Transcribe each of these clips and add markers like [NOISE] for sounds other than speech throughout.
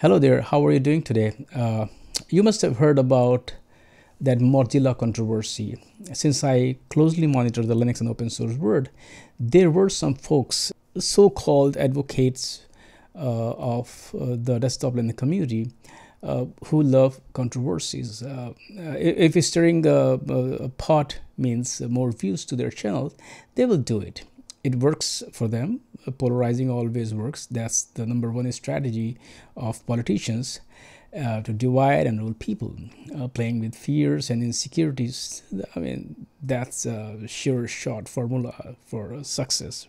Hello there, how are you doing today? Uh, you must have heard about that Mozilla controversy. Since I closely monitor the Linux and open source world, there were some folks, so called advocates uh, of uh, the desktop Linux community, uh, who love controversies. Uh, if stirring a, a, pot means more views to their channel, they will do it. It works for them polarizing always works. That's the number one strategy of politicians uh, to divide and rule people. Uh, playing with fears and insecurities, I mean, that's a sure shot formula for success.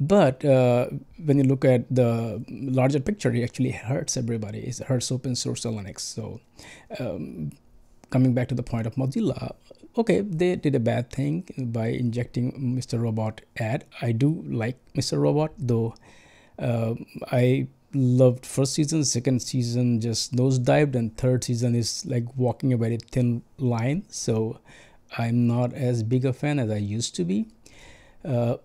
But uh, when you look at the larger picture, it actually hurts everybody. It hurts open source Linux. So um, coming back to the point of Mozilla, okay, they did a bad thing by injecting Mr. Robot ad. I do like Mr. Robot, though uh, I loved first season, second season just nosedived, and third season is like walking a very thin line. So I'm not as big a fan as I used to be. Uh,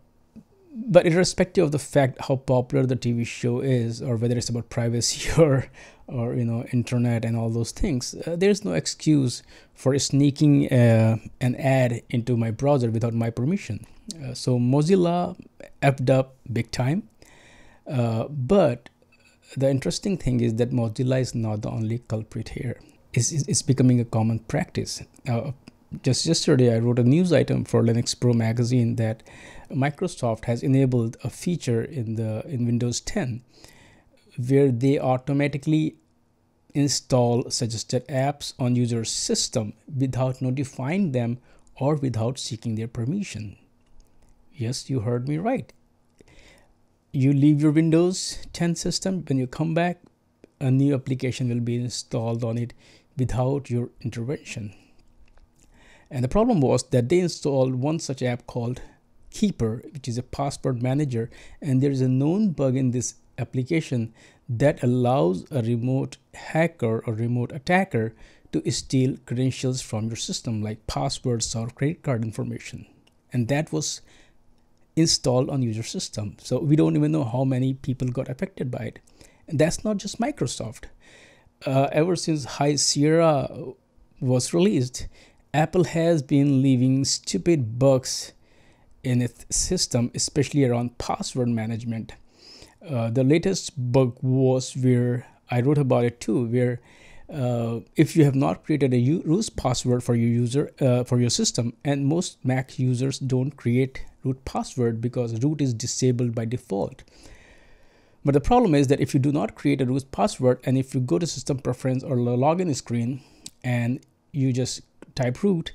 but irrespective of the fact how popular the TV show is, or whether it's about privacy [LAUGHS] or or you know internet and all those things, uh, there's no excuse for sneaking uh, an ad into my browser without my permission. Uh, so Mozilla effed up big time, uh, but the interesting thing is that Mozilla is not the only culprit here. It's, it's becoming a common practice. Uh, just yesterday, I wrote a news item for Linux Pro magazine that Microsoft has enabled a feature in the in Windows 10 where they automatically install suggested apps on user system without notifying them or without seeking their permission. Yes, you heard me right. You leave your Windows 10 system, when you come back, a new application will be installed on it without your intervention. And the problem was that they installed one such app called Keeper, which is a password manager, and there is a known bug in this application that allows a remote hacker or remote attacker to steal credentials from your system like passwords or credit card information. And that was installed on user system. So we don't even know how many people got affected by it. And that's not just Microsoft. Uh, ever since High Sierra was released, Apple has been leaving stupid bugs in its system, especially around password management. Uh, the latest bug was where I wrote about it too, where uh, if you have not created a root password for your user uh, for your system, and most Mac users don't create root password because root is disabled by default. But the problem is that if you do not create a root password, and if you go to system preference or the login screen, and you just type root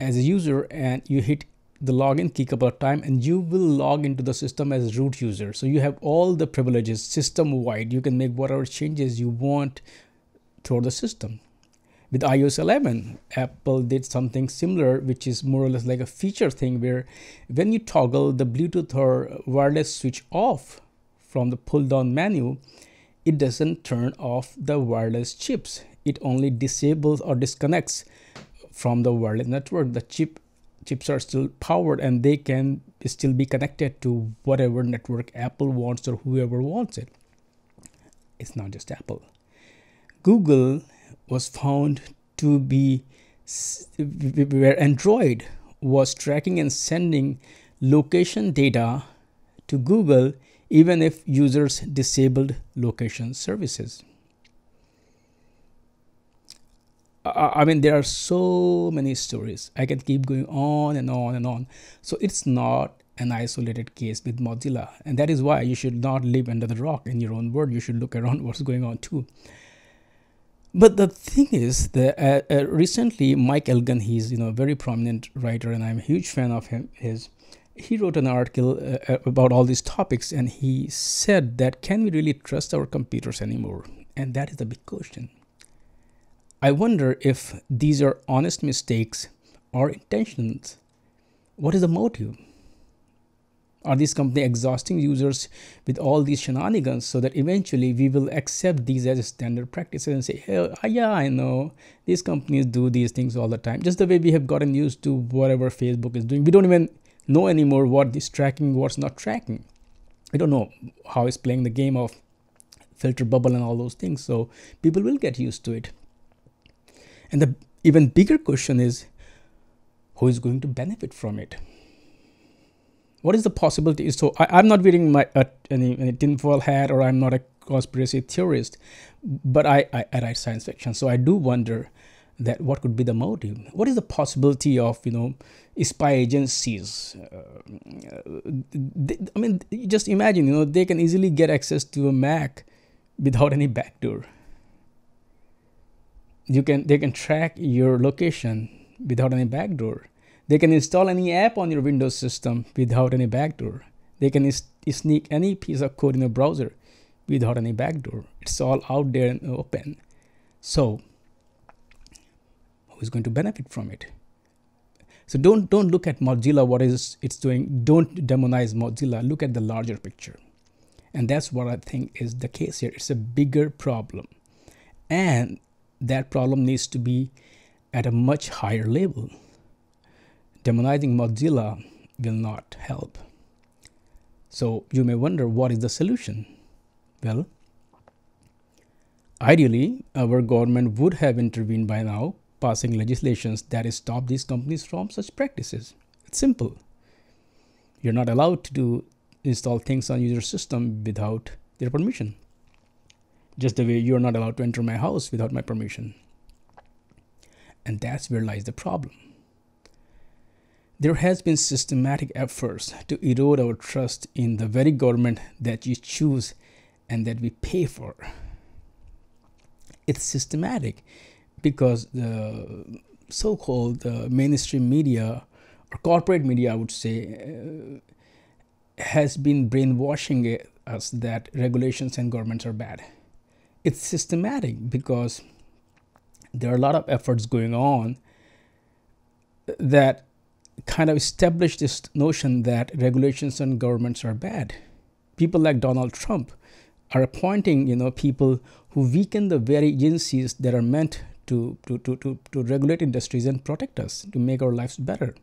as a user and you hit the login key couple of time and you will log into the system as root user. So you have all the privileges system wide you can make whatever changes you want through the system. With ios 11 apple did something similar which is more or less like a feature thing where when you toggle the bluetooth or wireless switch off from the pull down menu it doesn't turn off the wireless chips. It only disables or disconnects from the wireless network. The chip chips are still powered and they can still be connected to whatever network Apple wants or whoever wants it. It's not just Apple. Google was found to be where Android was tracking and sending location data to Google even if users disabled location services. I mean, there are so many stories. I can keep going on and on and on. So it's not an isolated case with Mozilla. And that is why you should not live under the rock in your own world. You should look around [LAUGHS] what's going on too. But the thing is that uh, uh, recently Mike Elgan, he's you know a very prominent writer, and I'm a huge fan of him. His he wrote an article uh, uh about all these topics, and he said that can we really trust our computers anymore? And that is the big question. I wonder if these are honest mistakes or intentions. What is the motive? Are these companies exhausting users with all these shenanigans so that eventually we will accept these as standard practices and say, hey, ah, yeah, I know these companies do these things all the time. Just the way we have gotten used to whatever Facebook is doing. We don't even know anymore what is tracking, what's not tracking. We don't know how it's playing the game of filter bubble and all those things. So people will get used to it. And the even bigger question is who is going to benefit from it? What is the possibility? So I, am not wearing my uh, any, any tinfoil hat or I'm not a conspiracy theorist, but I, I, I write science fiction. So I do wonder that what could be the motive? What is the possibility of, you know, spy agencies? Uh, they, I mean, just imagine, you know, they can easily get access to a Mac without any backdoor. You can, they can track your location without any backdoor. They can install any app on your Windows system without any backdoor. They can sneak any piece of code in a browser without any backdoor. It's all out there and open. So, who is going to benefit from it? So don't don't look at Mozilla what is it's doing. Don't demonize Mozilla. Look at the larger picture, and that's what I think is the case here. It's a bigger problem, and that problem needs to be at a much higher level. Demonizing Mozilla will not help. So you may wonder what is the solution? Well, ideally, our government would have intervened by now, passing legislations that stop these companies from such practices. It's simple. You're not allowed to do, install things on user system without their permission. Just the way you're not allowed to enter my house without my permission. And that's where lies the problem. There has been systematic efforts to erode our trust in the very government that you choose and that we pay for. It's systematic because the so called uh, mainstream media or corporate media, I would say, uh, has been brainwashing us that regulations and governments are bad. It's systematic because there are a lot of efforts going on that kind of establish this notion that regulations and governments are bad. People like Donald Trump are appointing you know people who weaken the very agencies that are meant to, to, to, to, to regulate industries and protect us to make our lives better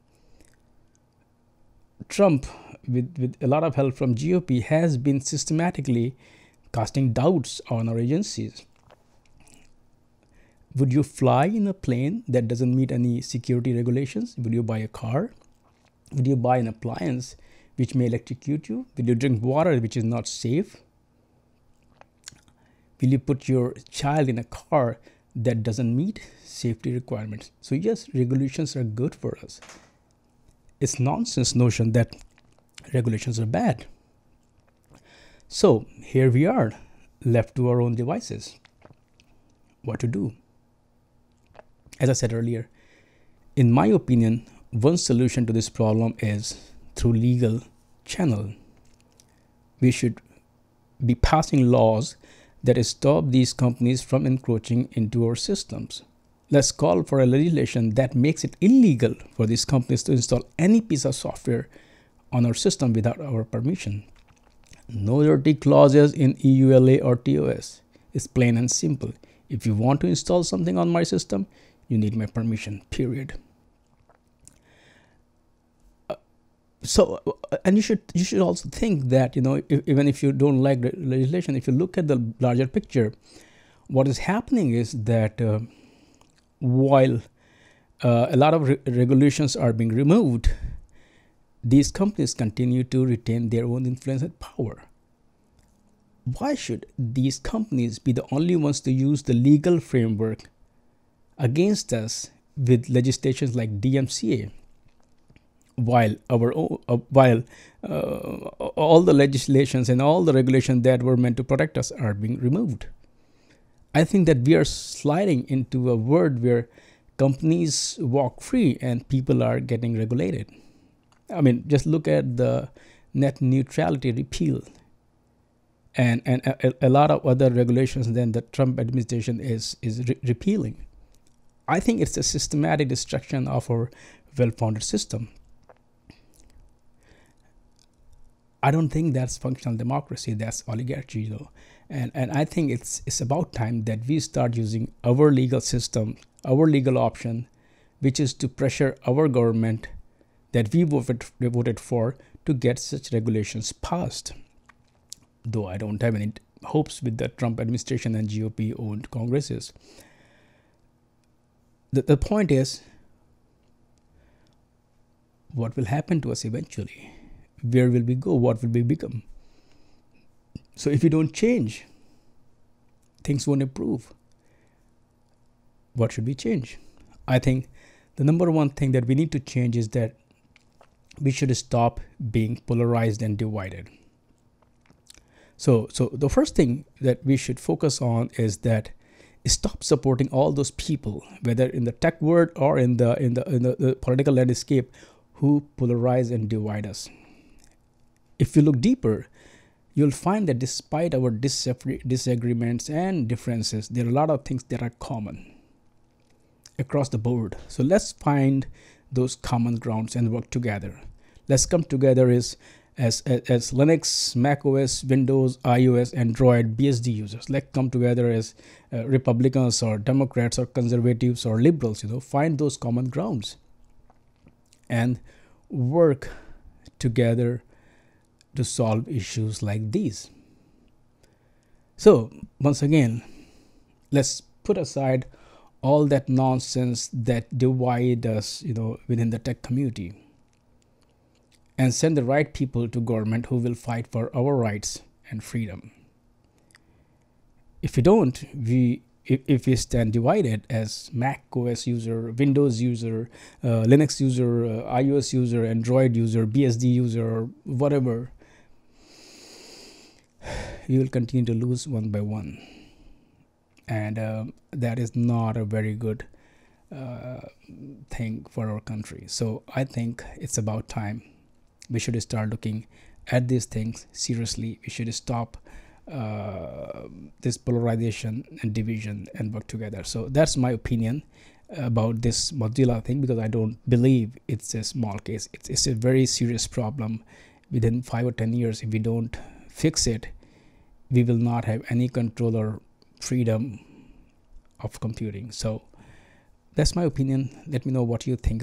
trump with, with a lot of help from gop has been systematically casting doubts on our agencies. Would you fly in a plane that doesn't meet any security regulations? Would you buy a car? Would you buy an appliance which may electrocute you? Would you drink water which is not safe? Will you put your child in a car that doesn't meet safety requirements? So yes regulations are good for us. It's nonsense notion that regulations are bad so here we are left to our own devices what to do as i said earlier in my opinion one solution to this problem is through legal channel we should be passing laws that stop these companies from encroaching into our systems. Let's call for a legislation that makes it illegal for these companies to install any piece of software on our system without our permission. No dirty clauses in EULA or TOS. It's plain and simple. If you want to install something on my system, you need my permission, period. so uh, and you should you should also think that you know if, even if you don't like the legislation if you look at the larger picture what is happening is that uh, while uh, a lot of re- regulations are being removed these companies continue to retain their own influence and power. Why should these companies be the only ones to use the legal framework against us with legislations like DMCA while our uh, while uh, all the legislations and all the regulations that were meant to protect us are being removed. I think that we are sliding into a world where companies walk free and people are getting regulated i mean just look at the net neutrality repeal. And and a, a lot of other regulations than the trump administration is is re- repealing. I think it's a systematic destruction of our well-founded system. I don't think that's functional democracy. That's oligarchy, though, and and I think it's it's about time that we start using our legal system, our legal option, which is to pressure our government that we voted for to get such regulations passed. Though I don't have any hopes with the Trump administration and GOP owned Congresses. The, the point is, what will happen to us eventually? Where will we go? What will we become? So, if we don't change, things won't improve. What should we change? I think the number one thing that we need to change is that we should stop being polarized and divided. So, so the first thing that we should focus on is that stop supporting all those people, whether in the tech world or in the in the in the, the political landscape, who polarize and divide us. If you look deeper, you'll find that despite our disagreements and differences, there are a lot of things that are common across the board. So let's find those common grounds and work together. Let's come together as as, as, Linux, Mac OS, Windows, iOS, Android, BSD users. Let's come together as uh, Republicans or Democrats or conservatives or liberals. You know, find those common grounds and work together to solve issues like these. So once again, let's put aside all that nonsense that divide us, you know, within the tech community and send the right people to government who will fight for our rights and freedom. If we don't, we if, if we stand divided as Mac OS user, Windows user, uh, Linux user, uh, iOS user, Android user, BSD user, whatever, [SIGHS] we will continue to lose one by one and uh, that is not a very good uh, thing for our country. So I think it's about time we should start looking at these things seriously. We should stop uh, this polarization and division and work together. So that's my opinion about this Mozilla thing because I don't believe it's a small case. It's, it's a very serious problem. Within five or ten years, if we don't fix it, we will not have any control or freedom of computing. So that's my opinion. Let me know what you think